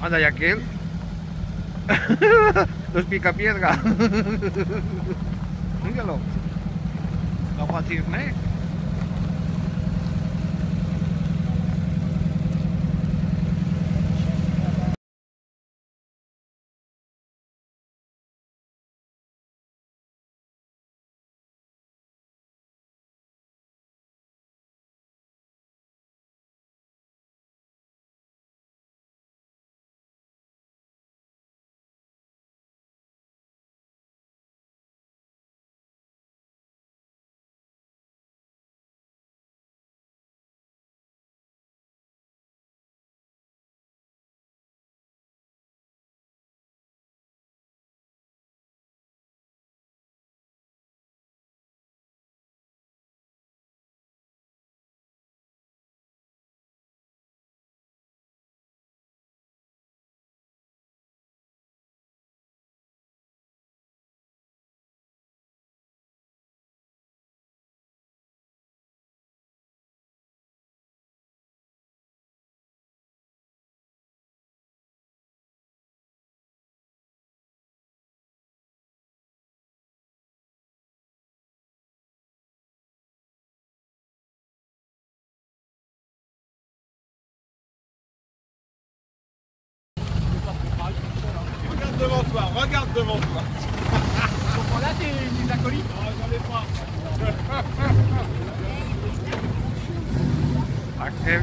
Anda, y aquel. Los picapiedra. Míralo. La voiture regarde devant toi. Bon, là, t'es acolytes. Ah, j'en ai pas. Axel.